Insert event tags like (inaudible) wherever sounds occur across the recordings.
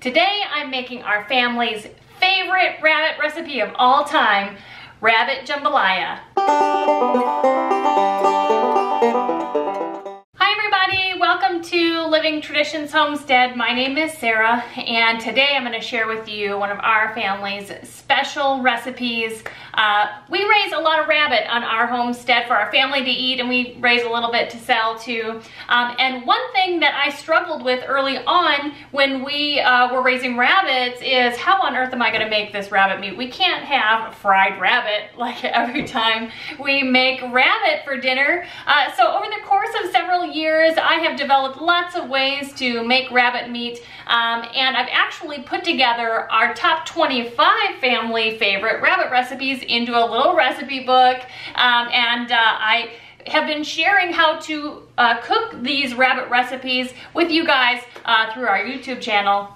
Today I'm making our family's favorite rabbit recipe of all time, rabbit jambalaya. Hi everybody, welcome to Living Traditions Homestead. My name is Sarah and today I'm going to share with you one of our family's special recipes. Uh, we raise a lot of rabbit on our homestead for our family to eat and we raise a little bit to sell too. Um, and one thing that I struggled with early on when we uh, were raising rabbits is how on earth am I going to make this rabbit meat? We can't have fried rabbit (laughs) like every time we make rabbit for dinner. Uh, so over the course of several years I have developed lots of ways to make rabbit meat um, and I've actually put together our top 25 family favorite rabbit recipes into a little recipe book. Um, and uh, I have been sharing how to uh, cook these rabbit recipes with you guys uh, through our YouTube channel.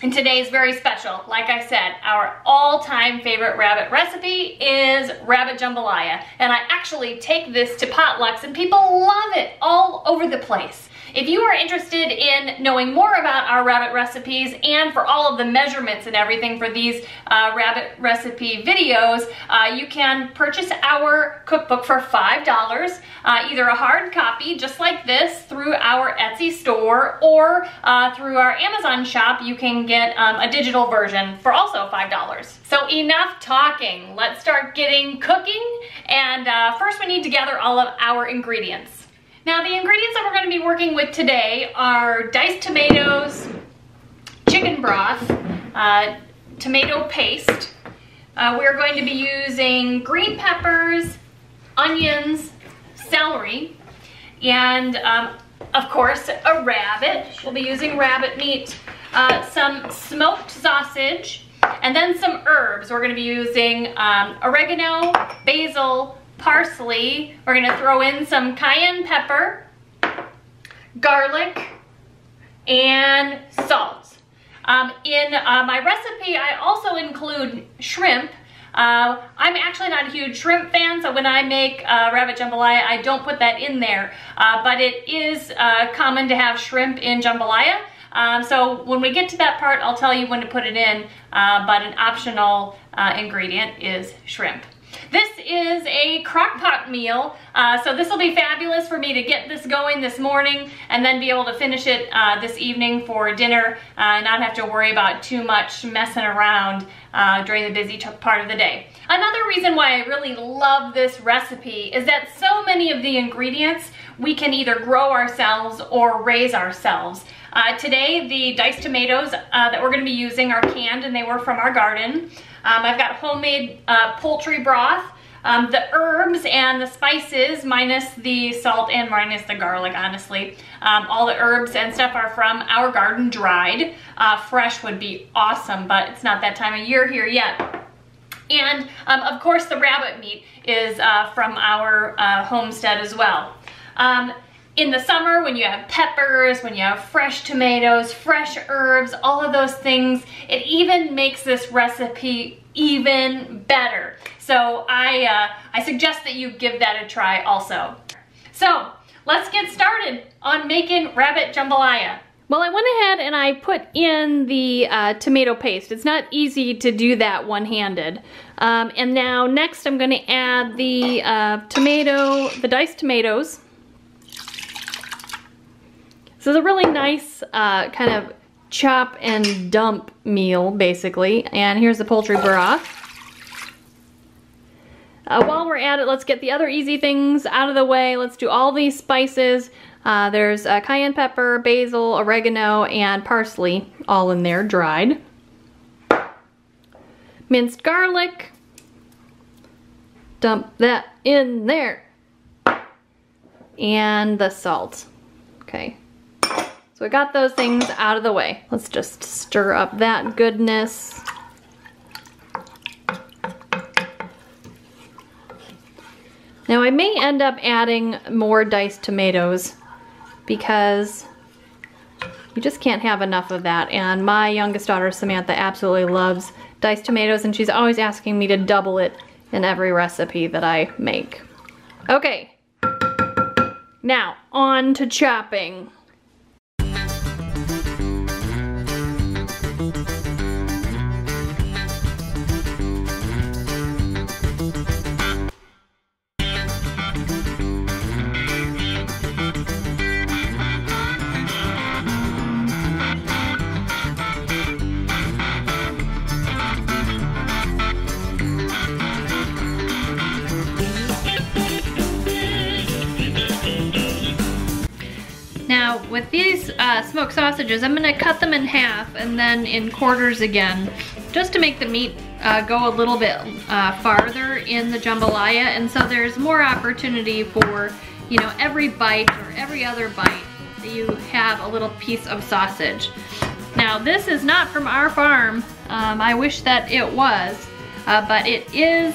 And today is very special. Like I said, our all-time favorite rabbit recipe is rabbit jambalaya. And I actually take this to potlucks and people love it all over the place. If you are interested in knowing more about our rabbit recipes and for all of the measurements and everything for these uh, rabbit recipe videos, uh, you can purchase our cookbook for $5, uh, either a hard copy just like this through our Etsy store or uh, through our Amazon shop, you can get um, a digital version for also $5. So enough talking, let's start getting cooking and uh, first we need to gather all of our ingredients. Now the ingredients that we're going to be working with today are diced tomatoes, chicken broth, uh, tomato paste. Uh, we're going to be using green peppers, onions, celery, and um, of course a rabbit. We'll be using rabbit meat, uh, some smoked sausage, and then some herbs. We're going to be using um, oregano, basil, parsley. We're gonna throw in some cayenne pepper, garlic, and salt. Um, in uh, my recipe, I also include shrimp. Uh, I'm actually not a huge shrimp fan, so when I make uh, rabbit jambalaya, I don't put that in there. Uh, but it is uh, common to have shrimp in jambalaya. Um, so when we get to that part, I'll tell you when to put it in, uh, but an optional ingredient is shrimp. This is a crock pot meal, uh, so this will be fabulous for me to get this going this morning and then be able to finish it uh, this evening for dinner uh, and not have to worry about too much messing around uh, during the busy part of the day. Another reason why I really love this recipe is that so many of the ingredients we can either grow ourselves or raise ourselves. Uh, today, the diced tomatoes uh, that we're going to be using are canned and they were from our garden. Um, I've got homemade uh, poultry broth. Um, the herbs and the spices, minus the salt and minus the garlic, honestly. Um, all the herbs and stuff are from our garden dried. Uh, fresh would be awesome, but it's not that time of year here yet. And um, of course the rabbit meat is uh, from our uh, homestead as well. Um, in the summer when you have peppers, when you have fresh tomatoes, fresh herbs, all of those things, it even makes this recipe even better. So I, uh, I suggest that you give that a try also. So let's get started on making rabbit jambalaya. Well, I went ahead and I put in the uh, tomato paste. It's not easy to do that one-handed. Um, and now next I'm gonna add the uh, tomato, the diced tomatoes. This it's a really nice uh, kind of chop and dump meal, basically. And here's the poultry broth. Uh, while we're at it, let's get the other easy things out of the way. Let's do all these spices. Uh, there's uh, cayenne pepper, basil, oregano, and parsley all in there, dried. Minced garlic. Dump that in there. And the salt. Okay. So I got those things out of the way. Let's just stir up that goodness. Now I may end up adding more diced tomatoes because you just can't have enough of that. And my youngest daughter, Samantha, absolutely loves diced tomatoes and she's always asking me to double it in every recipe that I make. Okay, now on to chopping. Sausages, I'm gonna cut them in half and then in quarters again, just to make the meat uh, go a little bit uh, farther in the jambalaya. And so there's more opportunity for, you know, every bite or every other bite that you have a little piece of sausage. Now this is not from our farm. Um, I wish that it was, uh, but it is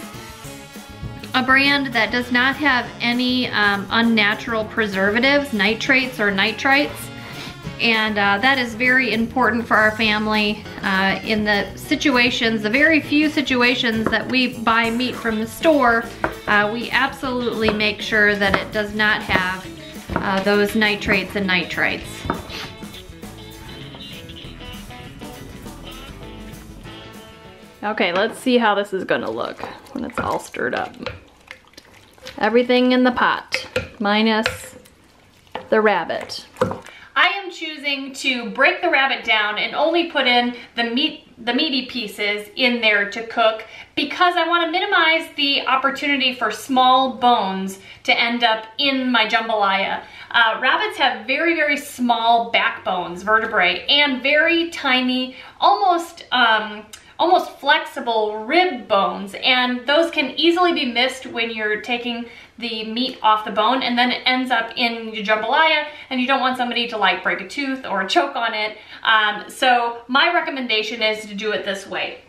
a brand that does not have any um, unnatural preservatives, nitrates or nitrites. And uh, that is very important for our family uh, in the situations, the very few situations that we buy meat from the store, uh, we absolutely make sure that it does not have uh, those nitrates and nitrites. Okay, let's see how this is gonna look when it's all stirred up. Everything in the pot, minus the rabbit. Choosing to break the rabbit down and only put in the meat, the meaty pieces in there to cook because I want to minimize the opportunity for small bones to end up in my jambalaya. Uh, rabbits have very, very small backbones, vertebrae, and very tiny, almost um, almost flexible rib bones and those can easily be missed when you're taking the meat off the bone and then it ends up in your jambalaya and you don't want somebody to like break a tooth or choke on it. Um, so my recommendation is to do it this way.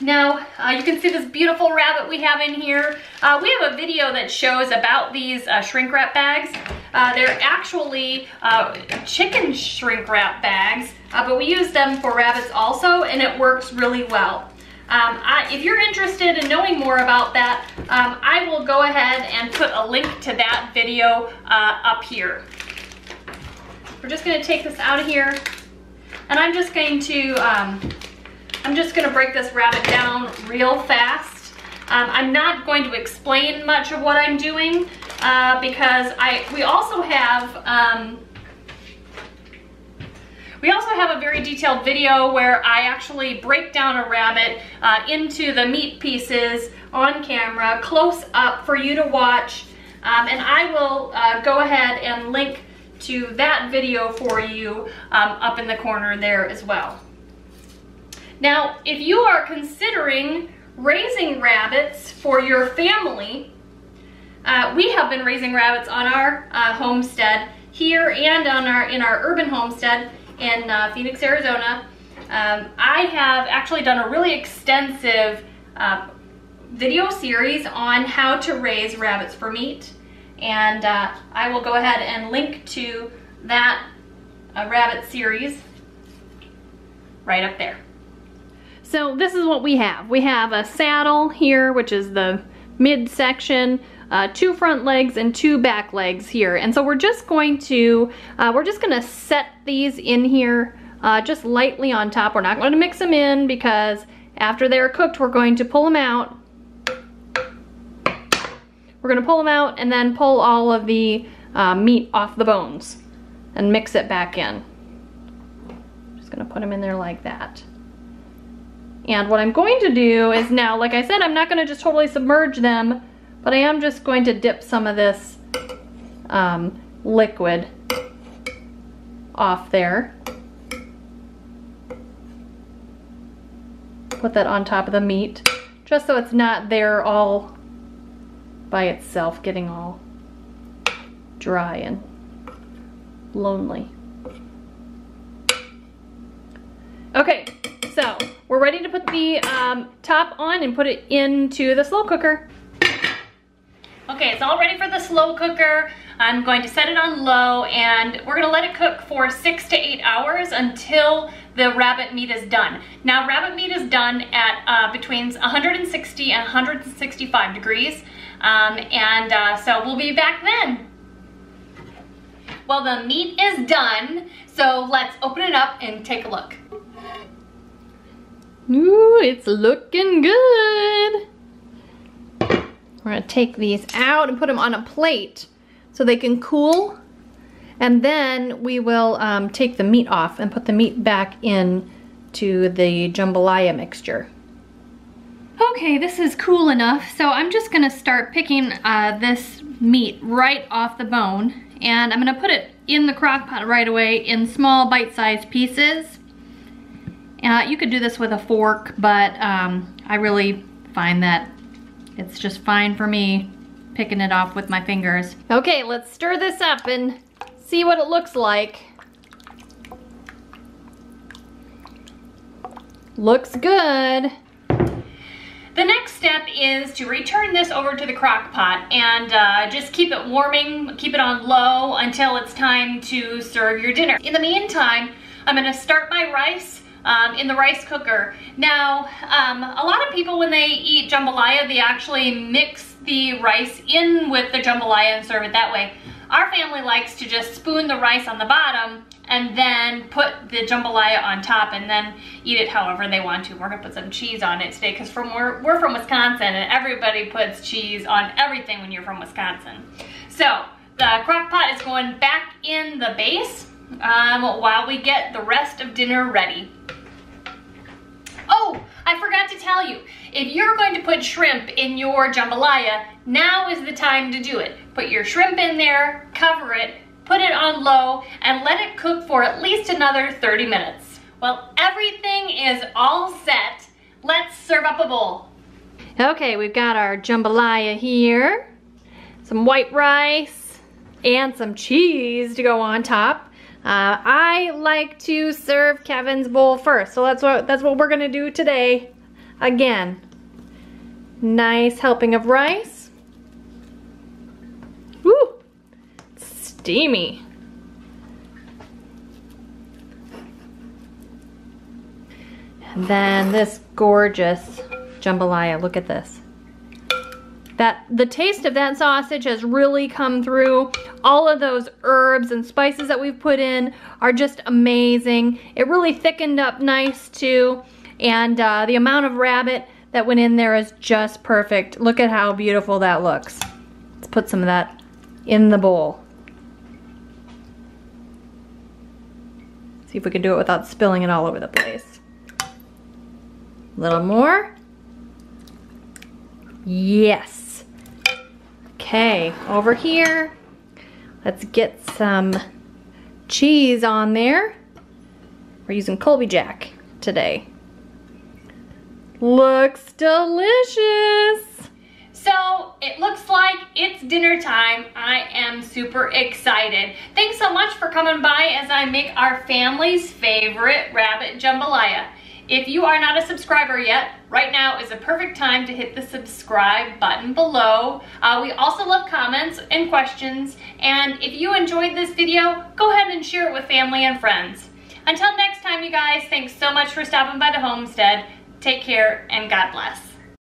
Now, uh, you can see this beautiful rabbit we have in here. Uh, we have a video that shows about these uh, shrink wrap bags. Uh, they're actually uh, chicken shrink wrap bags, uh, but we use them for rabbits also, and it works really well. Um, I, if you're interested in knowing more about that, um, I will go ahead and put a link to that video up here. We're just gonna take this out of here, and I'm just going to um, I'm just gonna break this rabbit down real fast. Um, I'm not going to explain much of what I'm doing uh, because I we also have um, we also have a very detailed video where I actually break down a rabbit uh, into the meat pieces on camera, close up for you to watch. Um, and I will uh, go ahead and link to that video for you um, up in the corner there as well. Now, if you are considering raising rabbits for your family, uh, we have been raising rabbits on our uh, homestead here and on our in our urban homestead in uh, Phoenix, Arizona. Um, I have actually done a really extensive uh, video series on how to raise rabbits for meat. And uh, I will go ahead and link to that uh, rabbit series right up there. So this is what we have. We have a saddle here, which is the midsection, uh, two front legs and two back legs here. And so we're just going to, uh, we're just gonna set these in here uh, just lightly on top. We're not gonna mix them in because after they're cooked, we're going to pull them out. We're gonna pull them out and then pull all of the uh, meat off the bones and mix it back in. Just gonna put them in there like that. And what I'm going to do is now, like I said, I'm not gonna just totally submerge them, but I am just going to dip some of this um, liquid off there. Put that on top of the meat, just so it's not there all by itself, getting all dry and lonely. Okay, so we're ready to put the um, top on and put it into the slow cooker. Okay, it's all ready for the slow cooker. I'm going to set it on low and we're gonna let it cook for six to eight hours until the rabbit meat is done. Now rabbit meat is done at uh, between 160 and 165 degrees. Um, and uh, so we'll be back then. Well, the meat is done, so let's open it up and take a look. Ooh, it's looking good. We're gonna take these out and put them on a plate so they can cool. And then we will um, take the meat off and put the meat back in to the jambalaya mixture. Okay, this is cool enough. So I'm just gonna start picking uh, this meat right off the bone and I'm gonna put it in the crock pot right away in small bite-sized pieces. Uh, you could do this with a fork, but um, I really find that it's just fine for me picking it off with my fingers. Okay, let's stir this up and see what it looks like. Looks good. The next step is to return this over to the crock pot and uh, just keep it warming, keep it on low until it's time to serve your dinner. In the meantime, I'm gonna start my rice um, in the rice cooker. Now, um, a lot of people when they eat jambalaya, they actually mix the rice in with the jambalaya and serve it that way. Our family likes to just spoon the rice on the bottom and then put the jambalaya on top and then eat it however they want to. We're gonna put some cheese on it today because from we're, we're from Wisconsin and everybody puts cheese on everything when you're from Wisconsin. So the crock pot is going back in the base um, while we get the rest of dinner ready. Tell you, if you're going to put shrimp in your jambalaya, now is the time to do it. Put your shrimp in there, cover it, put it on low, and let it cook for at least another 30 minutes. Well, everything is all set. Let's serve up a bowl. Okay, we've got our jambalaya here, some white rice, and some cheese to go on top. Uh, I like to serve Kevin's bowl first, so that's what that's what we're gonna do today. Again, nice helping of rice. Woo! steamy. And then this gorgeous jambalaya, look at this. That The taste of that sausage has really come through. All of those herbs and spices that we've put in are just amazing. It really thickened up nice too. And uh, the amount of rabbit that went in there is just perfect. Look at how beautiful that looks. Let's put some of that in the bowl. See if we can do it without spilling it all over the place. A little more. Yes. Okay, over here, let's get some cheese on there. We're using Colby Jack today. Looks delicious. So it looks like it's dinner time. I am super excited. Thanks so much for coming by as I make our family's favorite rabbit jambalaya. If you are not a subscriber yet, right now is a perfect time to hit the subscribe button below. Uh, we also love comments and questions, and if you enjoyed this video, go ahead and share it with family and friends. Until next time, you guys, thanks so much for stopping by the homestead. Take care, and God bless.